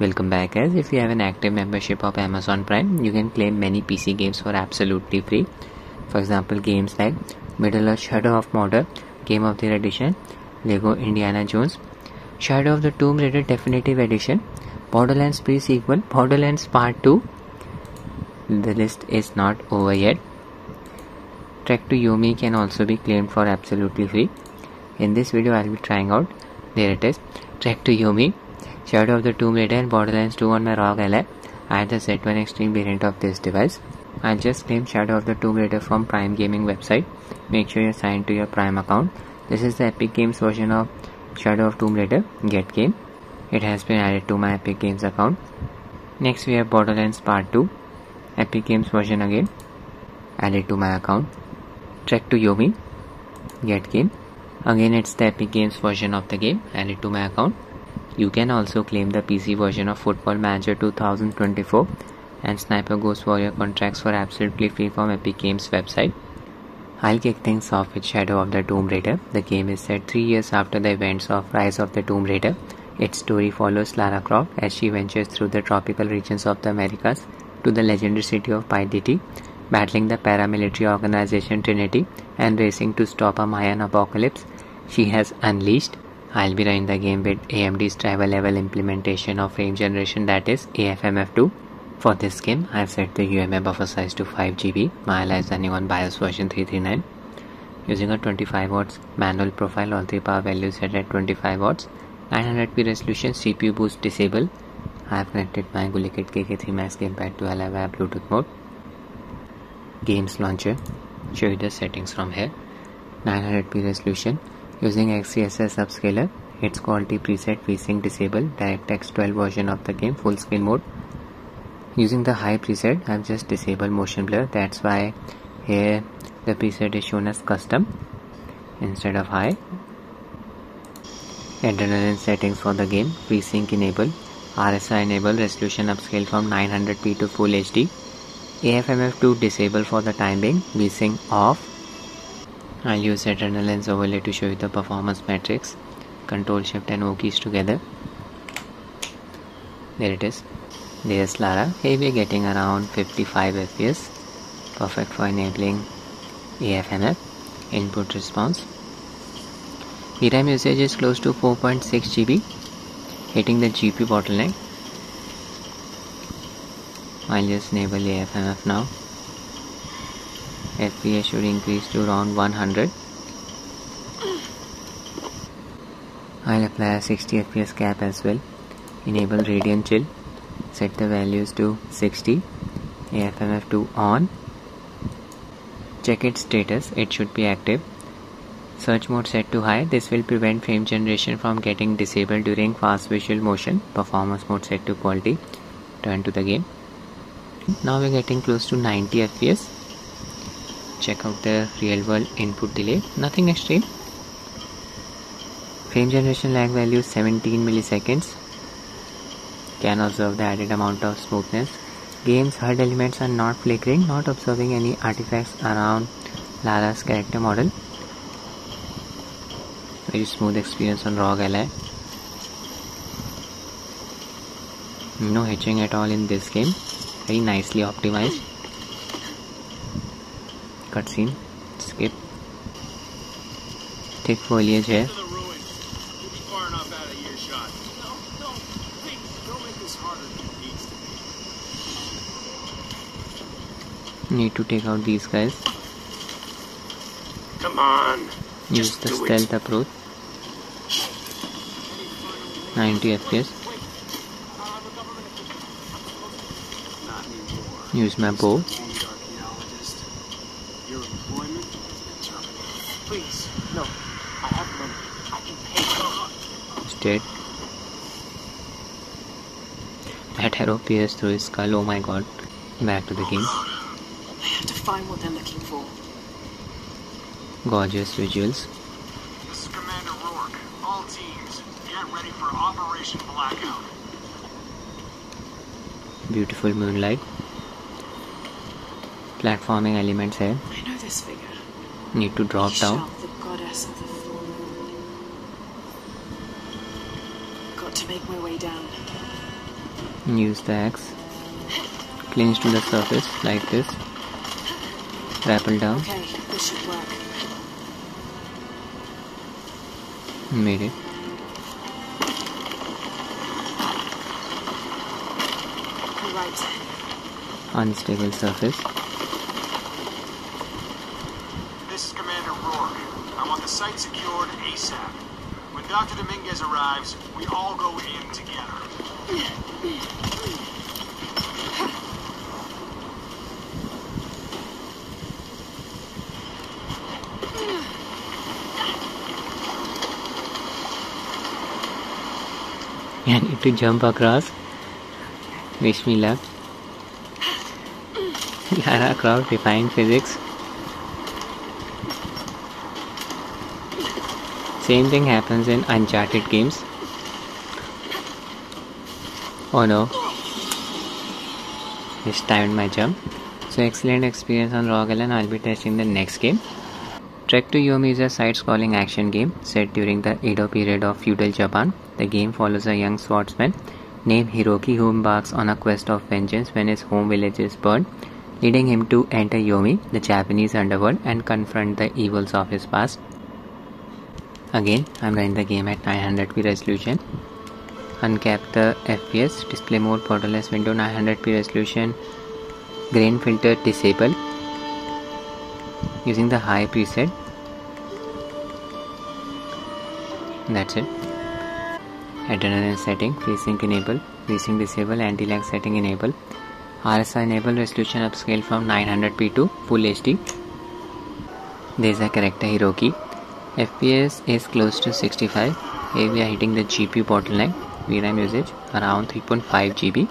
Welcome back guys. If you have an active membership of Amazon Prime, you can claim many PC games for absolutely free. For example, games like Middle Earth Shadow of Mordor, Game of the Year Edition, Lego Indiana Jones, Shadow of the Tomb Raider Definitive Edition, Borderlands pre-sequel, Borderlands Part 2. The list is not over yet. Trek to Yomi can also be claimed for absolutely free. In this video, I'll be trying out. There it is. Trek to Yomi Shadow of the Tomb Raider and Borderlands 2 on my ROG Ally. I have the Z1 Extreme variant of this device. I'll just claim Shadow of the Tomb Raider from Prime Gaming website. Make sure you're signed to your Prime account. This is the Epic Games version of Shadow of Tomb Raider Get Game. It has been added to my Epic Games account. Next we have Borderlands Part 2. Epic Games version again. Added to my account. Trek to Yomi. Get Game. Again it's the Epic Games version of the game. Added to my account. You can also claim the PC version of Football Manager 2024 and Sniper Ghost Warrior contracts for absolutely free from Epic Games website. I'll kick things off with Shadow of the Tomb Raider. The game is set 3 years after the events of Rise of the Tomb Raider. Its story follows Lara Croft as she ventures through the tropical regions of the Americas to the legendary city of Paititi, battling the paramilitary organization Trinity and racing to stop a Mayan apocalypse she has unleashed. I'll be running the game with AMD's driver level implementation of frame generation that is AFMF2. For this game, I've set the UMA buffer size to 5GB, my is running on BIOS version 339. Using a 25 watts manual profile, all three power values set at 25 watts, 900p resolution, CPU boost disabled. I have connected my Gulikit KK3 Max gamepad to Ally via Bluetooth mode. Games launcher, show you the settings from here. 900p resolution, Using XeSS upscaler, its quality preset VSync disable DirectX 12 version of the game full screen mode. Using the high preset, I've just disabled motion blur. That's why here the preset is shown as custom instead of high. Adrenaline settings for the game, VSync enable, RSR enable, resolution upscale from 900p to full HD. AFMF2 disable for the time being, VSync off, I'll use Adrenaline's overlay to show you the performance metrics. Control Shift and O keys together. There it is. There's Lara. Here we're getting around 55 FPS. Perfect for enabling AFMF. Input response. VRAM usage is close to 4.6 GB. Hitting the GPU bottleneck. I'll just enable AFMF now. FPS should increase to around 100 I'll apply a 60 FPS cap as well. Enable Radeon Chill. Set the values to 60 AFMF2 on. Check its status. It should be active. Search mode set to high. This will prevent frame generation from getting disabled during fast visual motion. Performance mode set to quality. Turn to the game. Now we're getting close to 90 fps check out the real world input delay. Nothing extreme. Frame generation lag value 17 milliseconds. Can observe the added amount of smoothness. Game's HUD elements are not flickering not observing any artifacts around Lara's character model. Very smooth experience on ROG Ally no hitching at all in this game. Very nicely optimized cutscene. Skip. Thick foliage here need to take out these guys. Come on. Use the stealth it. approach. 90 fps use my bow Please, no. I have money. I can pay. That arrow pierced through his skull. Oh my god. Back to the game. They have to find what they're looking for. Gorgeous visuals. This is Commander Rourke. All teams, get ready for Operation Blackout. Beautiful moonlight. Platforming elements here. I know this figure. Need to drop down. The goddess of the to make my way down. use the axe clinch to the surface like this rappel down Okay, this should work. made it Alright. unstable surface This is Commander Rourke. I want the site secured ASAP. Dr. Dominguez arrives, we all go in together. I need to jump across wish me luck Lara Croft defying physics same thing happens in uncharted games. Oh no. Mistimed my jump. So excellent experience on ROG Ally. I'll be testing the next game. Trek to Yomi is a side-scrolling action game set during the Edo period of feudal Japan. The game follows a young swordsman named Hiroki who embarks on a quest of vengeance when his home village is burned, leading him to enter Yomi, the Japanese underworld, and confront the evils of his past. Again, I'm running the game at 900p resolution. Uncap the FPS, display mode, borderless window, 900p resolution, grain filter disable. Using the high preset. That's it. Adrenaline setting FreeSync enable FreeSync disable anti-lag setting enable. RSR enable resolution upscale from 900p to full HD there's a character Hiroki FPS is close to 65 here we are hitting the GPU bottleneck VRAM usage around 3.5 GB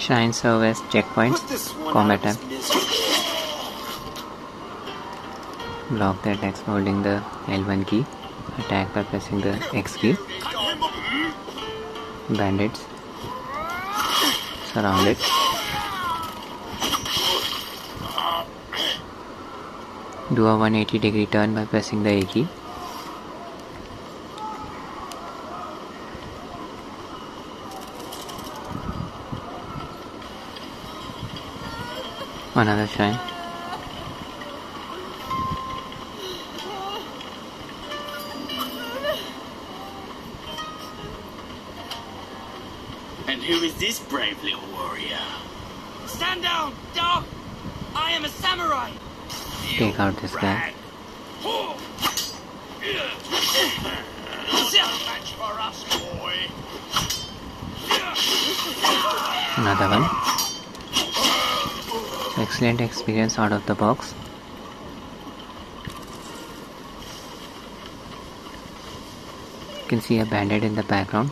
Shine service as checkpoints. Combat time. Block the attacks holding the L1 key. Attack by pressing the X key. Bandits. Surround it. Do a 180 degree turn by pressing the A key. Another shrine. And who is this brave little warrior? Stand down, dog! I am a samurai! Take out this guy. Match for us, boy. Another one. Excellent experience out of the box. You can see a bandit in the background.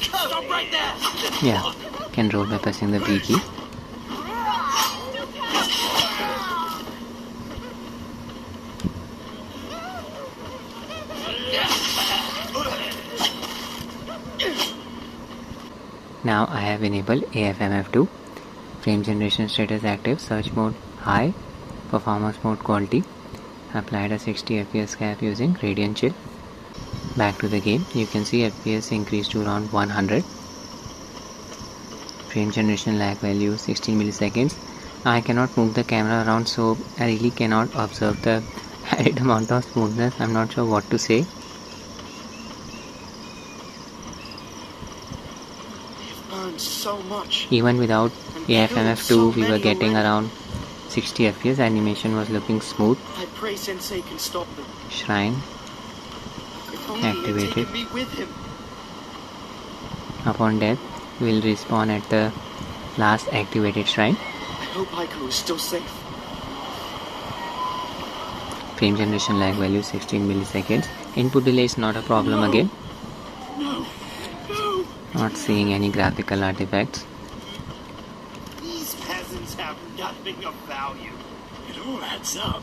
Stop right there! Yeah, can roll by pressing the B key. Now I have enabled AFMF2, frame generation status active, search mode high, performance mode quality, applied a 60 FPS cap using Radeon Chill. Back to the game, you can see FPS increased to around 100. Frame generation lag value 16 milliseconds. I cannot move the camera around so I really cannot observe the added amount of smoothness. I'm not sure what to say. So much. Even without AFMF2 we were getting around 60 FPS. Animation was looking smooth. I pray Sensei can stop them. Shrine Activated. me with him. upon death will respawn at the last activated shrine. I hope Aiko is still safe. Frame generation lag value 16 milliseconds. Input delay is not a problem again. No. No. Not seeing any graphical artifacts. These peasants have nothing of value. It all adds up.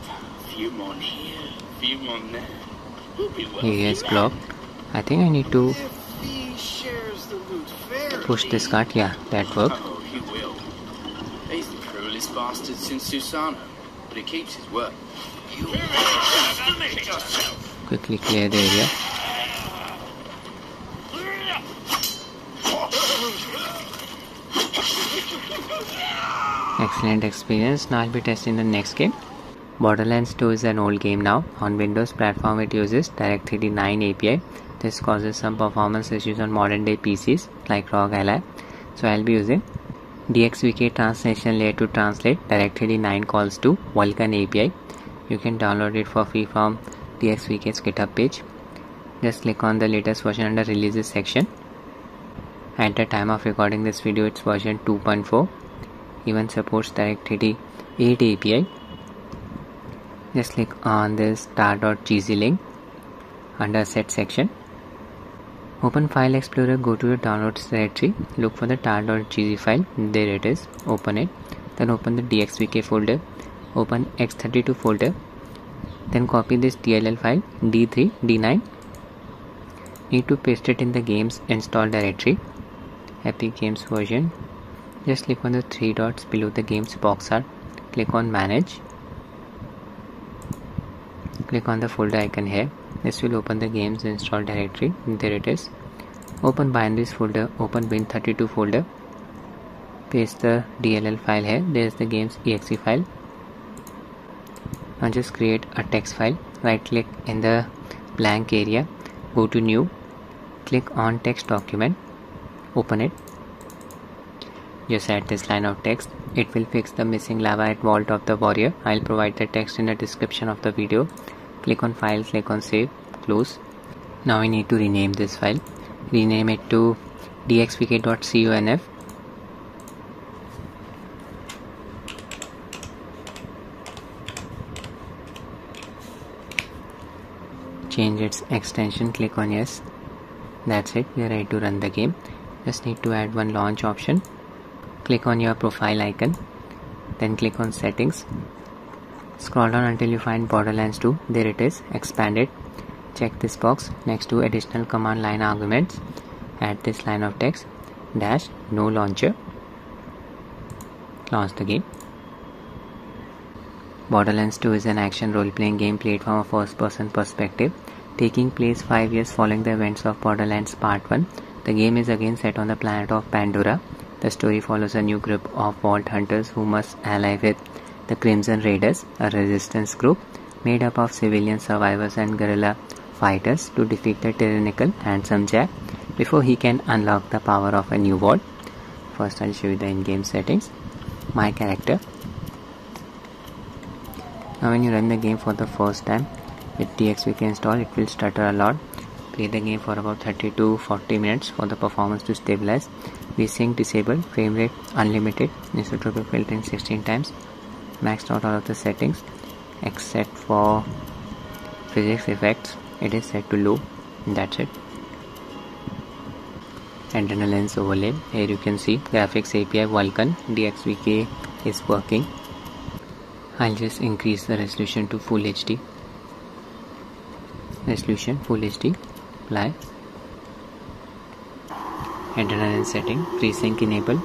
Few more here, few more there. We'll be well Areas blocked. I think I need to If he shares the loot fairly. Push this cart. Yeah, that worked. Oh, he will. He's the cruelest bastard since Susano, but he keeps his word. You underestimate yourself. quickly clear the area excellent experience now i'll be testing the next game borderlands 2 is an old game now on windows platform it uses direct3d 9 api this causes some performance issues on modern day pcs like ROG ally. So i'll be using dxvk translation layer to translate direct3d 9 calls to vulkan api you can download it for free from dxvk's github page. Just click on the latest version under releases section. At the time of recording this video it's version 2.4 even supports direct3d 8 api just click on this tar.gz link under set section open file explorer go to your downloads directory look for the tar.gz file there it is open it then open the dxvk folder open x32 folder then copy this dll file d3 d9 need to paste it in the games install directory epic games version just click on the three dots below the games box art click on manage click on the folder icon here this will open the games install directory there it is. Open binaries folder open win32 folder. Paste the dll file here. There's the games exe file. Now just create a text file. Right click in the blank area. Go to new. Click on text document. Open it. Just add this line of text. It will fix the missing lava at vault of the warrior. I'll provide the text in the description of the video click on file click on save close. Now we need to rename this file. Rename it to dxvk.conf change its extension click on yes. That's it we are ready to run the game. Just need to add one launch option. Click on your profile icon then click on settings scroll down until you find borderlands 2 there it is. Expand it check this box. Next to additional command line arguments. Add this line of text. Dash. No launcher. Launch the game. Borderlands 2 is an action role-playing game played from a first-person perspective, taking place 5 years following the events of Borderlands Part 1. The game is again set on the planet of Pandora. The story follows a new group of vault hunters who must ally with the Crimson Raiders, a resistance group made up of civilian survivors and guerrilla fighters to defeat the tyrannical Handsome Jack before he can unlock the power of a new world. First I'll show you the in-game settings. My character. Now when you run the game for the first time with dxvk install it will stutter a lot. Play the game for about 30 to 40 minutes for the performance to stabilize. VSync disabled frame rate unlimited. Isotropic filtering 16 times maxed out all of the settings except for physics effects. It is set to low that's it. Adrenaline's overlay. Here you can see graphics api vulkan dxvk is working. I'll just increase the resolution to full HD resolution full HD apply. Adrenaline setting FreeSync enable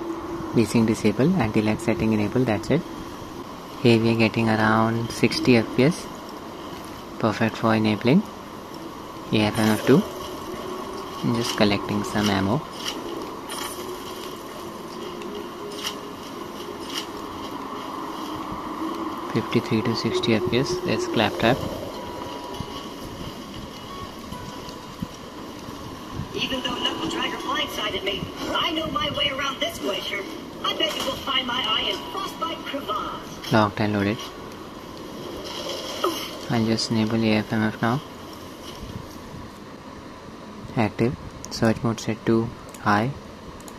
VSync disable anti-lag setting enable that's it here we are getting around 60 fps perfect for enabling. AFMF2 I'm just collecting some ammo. 53 to 60 fps that's claptrap locked and loaded. I'll just enable AFMF now. Active. Search mode set to high.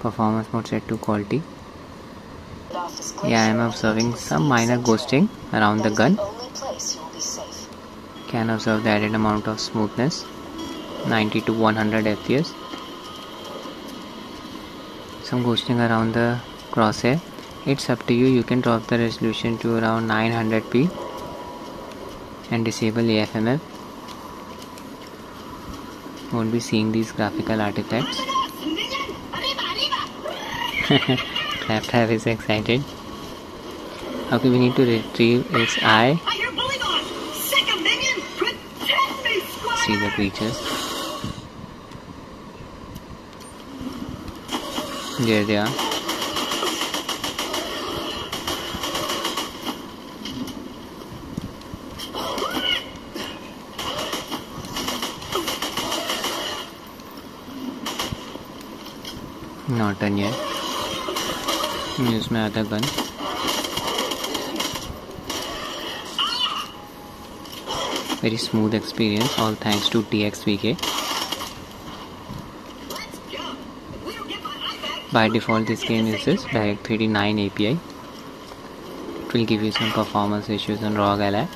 Performance mode set to quality. Yeah I'm observing some minor ghosting around the gun. Can observe the added amount of smoothness. 90 to 100 fps some ghosting around the crosshair it's up to you you can drop the resolution to around 900p and disable AFMF won't be seeing these graphical artifacts! Claptrap is excited Okay, we need to retrieve its eye. See the creatures. There they are. Not done yet. Use my other gun. Very smooth experience, all thanks to DXVK. Let's go! If we don't get my eye back, By default, this game uses Direct3D 9 API. It will give you some performance issues on ROG Ally.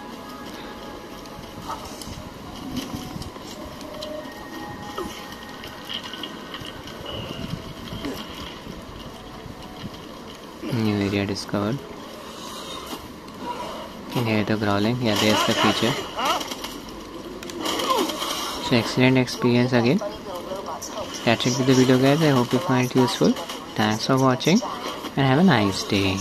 Area discovered. Can hear the growling. Yeah, there's the creature. So excellent experience again. That's it with the video guys. I hope you find it useful. Thanks for watching and have a nice day.